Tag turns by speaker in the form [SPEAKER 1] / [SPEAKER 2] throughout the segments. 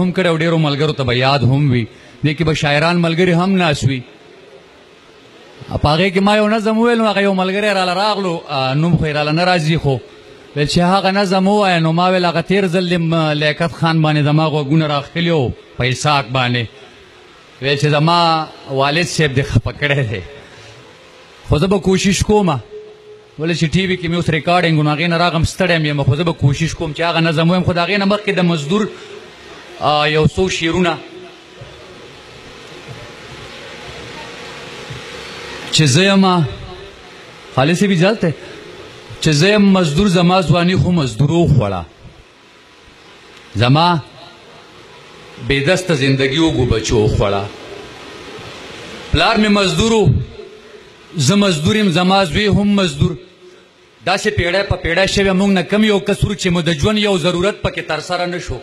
[SPEAKER 1] هم کړو ډیرو ملګرو ته به یاد هم وي دې کې به شاعران ملګري هم ناس وي پاغه کې ما یو نظم ویل نو هغه یو ملګری را راغلو نوم خو را نه راځي خو ویل چې هغه نظم وای نو ما ویل هغه تیر ځل لیاقت خان باندې زما غوږونه راخلیو په اساق باندې ویل چې زما والد صاحب دې خپه کړی دی خو زه به کوشش کوم ولې چې ټي وي کې مې اوس ریکارډینګ و نو هغې نه راغم ستړی مې یم خو زه به کوشش کوم چې هغه نظم ویم خو د هغې نه مخکې د مزدور یو څو شعرونه چې زه یم خالص صاحب اجازه ته چې زه یم مزدور زما ځواني خو مزدورو خوړه زما بې دسته زندگی وګو بچو وخوړه پلار مې مزدورو زه مزدور یم زما زوی هم مزدور داسې پیړۍ په پیړۍ شوی موږ نه کم یو کسور چې مو د ژوند یو ضرورت پکې ترسره نه شو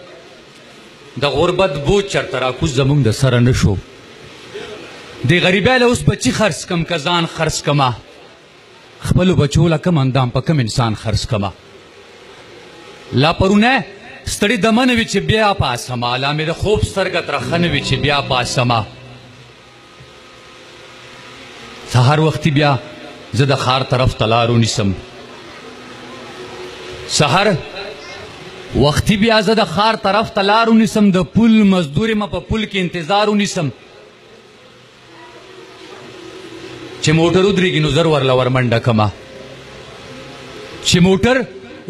[SPEAKER 1] د غربت بوج چرته راکوز زموږ د سره نه شو د غریبۍ له اوس بچي خرڅ کم که ځان خرڅ کمه خپلو بچو له کوم اندام په کوم انسان خرڅ کمه لا پرونه ستړي دمه نه وي چې بیا پاسمه لا مې د خوب سترګه ترخه نه وي چې بیا پاسمه سهار وختي بیا زه د ښار طرف ته لار ونیسم سهار وختي بیا زه د ښار طرف ته لار ونیسم د پل مزدورې مه په پل کې انتظار ونیسم چې موټر ودرېږي نو زر ورله ورمنډه کما چې موټر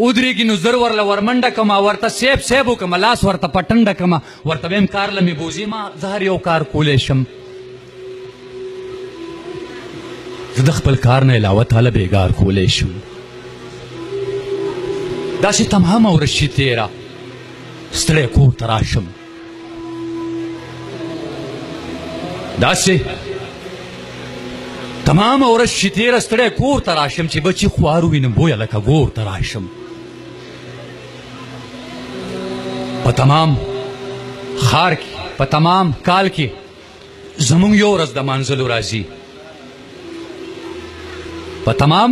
[SPEAKER 1] ودرېږي نو زر ورله ورمنډه کما ورته سیب سیب وکړم لاس ورته پټنډه کما ورته ویم کار له مې بوزي ما زه هر یو کار کولی شم زه د خپل کار نه علاوه تاله بېګار کولی شم داسې تمه مه ورشي تېره ستړی کور ته راشم داسې تمام ورځ چې تېره ستړی کور ته راشم چې بچي خوار وینم بویه لکه ګور ته راشم په تمام ښار کې په تمام کال کې زمونږ یو ورځ د مانځلو راځي په تمام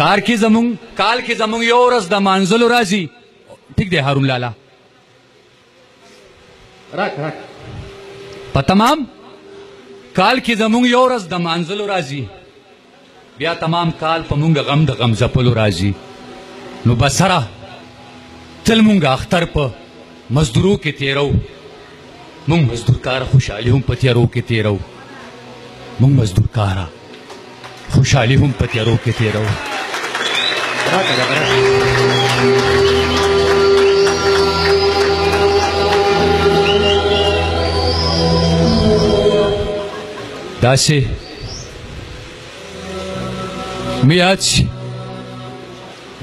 [SPEAKER 1] کار کې زمونږ کال کې زمونږ یو ورځ د مانځلو راځي ټیک دی هارون لالا راک راک په تمام کال کې زمونږ یو ورځ د مانځلو راځي بیا تمام کال په مونږ غم د غم ځپلو راځي نو بسره تل مونږ اختر په مزدورو کې تیرو مونږ مزدور کاره خوشحالي هم په تیارو کې تیرو مونږ مزدور کاره خوشحالي هم په تیارو کې تیرو داسې مې یاد شي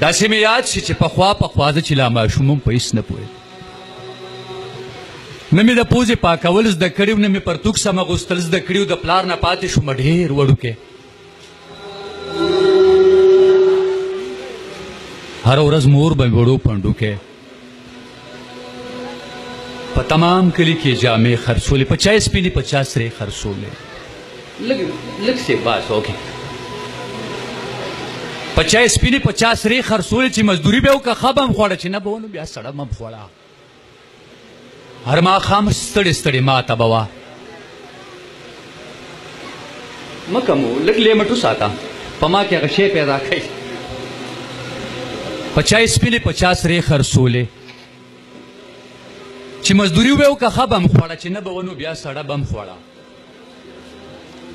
[SPEAKER 1] داسې مې یاد شي چې پخوا پخوا زه چې لا ماشوم هم په هېڅ نه پوهېدم نه مې د پوزې پاکول زده کړي نه مې پرتوک سم غوستل زده کړي د پلار نه پاتې شوم ډېر وړوکی هر ورځ مور به وړو پندو کې په تمام کلی کې جامې خرڅولې په چا سپینې په چا سرې خرڅولې لګ لګ سي باس اوکي پچا سپینی پچا سری خرصول چې مزدوري به وکړه خبم خوړه چې نه به ونه بیا سړه مم خوړه هر ما خام ستړي ستړي ما ته بوا مکه مو لګ لې مټو ساته په ما کې غشې پیدا کړي پچا سپینی پچا سری خرصولې چې مزدوري وکړه خبم خوړه چې نه به ونه بیا سړه بم خوړه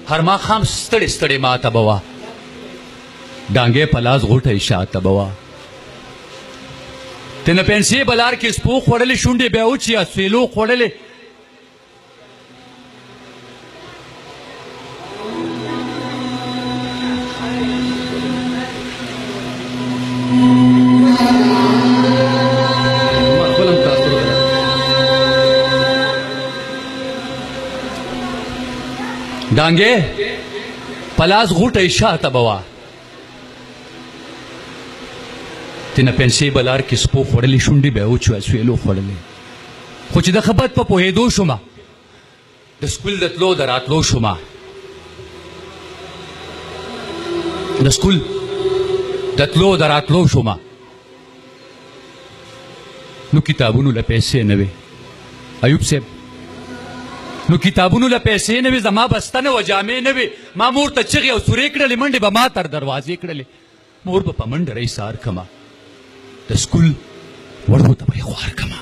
[SPEAKER 1] هر ماښام ستړې ستړې ماته به وه ډانګې په لاس غوټه یې شاته به وه د نپنسې په لار کې سپو خوړلې شونډې بیا وچې یا سویلو خوړلې ډانګې پلاس غوټه شاته بوا تنه پنسي بلار کې سپو خړلې شونډې به او چوا سویلو خړلې خو چې د خبرت په پوهېدو شوم د سکول د تلو د راتلو شوم د سکول د تلو د راتلو شوم نو کتابونو له پیسې نه وي ایوب صاحب نو کتابونو له پیسې نه وي زما بستنه و جامې نه وي ما مور ته چغې او سورې کړلې منډې به ما تر دروازې کړلې مور به په منډه رئیسار کما د سکول وړو ته به یې خوار کما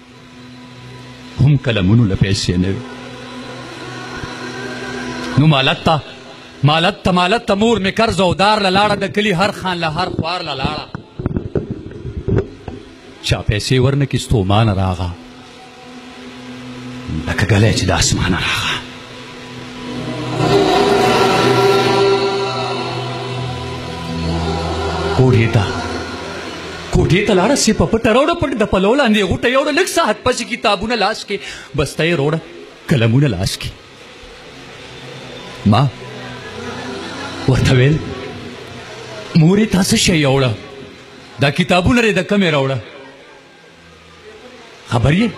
[SPEAKER 1] هم قلمونو له پیسې نه وي نو مالت ته مالت ته مالت ته مور مې قرض او دار له لاړه د کلي هر خان له هر خوار له لاړه چا پیسې ورنه کې ستومانه راغه لکه ګلی چې د اسمانه راغه کوټې ته کوټې ته لاړه سي په پټه روړه پټ د پلو لاندې غوټه یوړه لږ ساعت پسې کتابونه لاس کې بسته یې روړه قلمونه لاس کې ما ورته ویل مورې تاسو شی یوړه دا کتابونه لرې د کمې راوړه خبر یې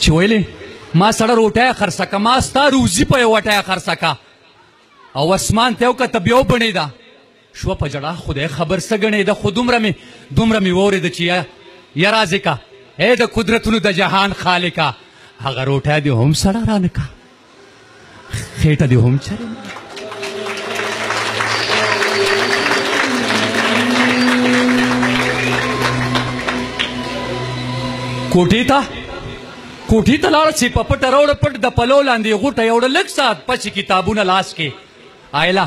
[SPEAKER 1] چې ویلې ما سره روټه خرڅه کا ما ستا روزي په وټه خرڅه کا او اسمان ته وکړه ته بیا بڼې ده شو په جړه خدای خبر سګنې ده خو دومره مې دومره مې وورې ده چې یا یا رازې کا اے د قدرتونو د جهان خالقا هغه روټه دې هم سره رانه کا خېټه دې هم چرې کوټې ته کوټې ته لاړه چې په پټه راوړه پټ د پلو لاندې غوټه یوړه لږ ساعت پسې کتابونه لاس کې آیله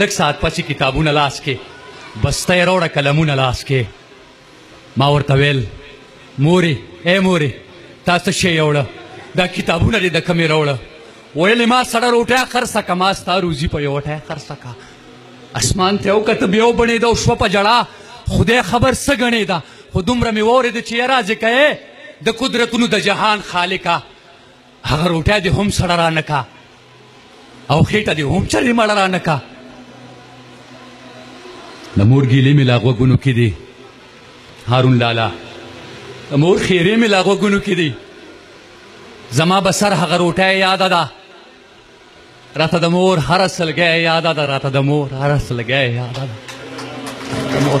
[SPEAKER 1] لږ ساعت پسې کتابونه لاس کې بسته یې راوړه قلمونه لاس کې ما ورته ویل مورې ای مورې تا څه شی یوړه دا کتابونه دې د کومې راوړه ویلې ما سړه روټۍ خرڅه که ما ستا روزي په یوه ټۍ خرڅه که اسمان ته وکته بیا وبڼېده او شوه په ژړا خدای خبر څه ګڼېده خو دومره مې واورېده چې یاره ځکه د قدرتونو د جهان خالقه هغه روټه دې هم سړه را نکا او خېټه دې هم چرې مړه را نکا د مور ګیلې مې لا غوږونو کې دي هارون لالا د مور خیرې مې لا غوږونو کې دي زما به سر هغه روټه یاده ده راته د مور هره سلګۍ یاده ده راته د مور هره سلګۍ یاده ده د مور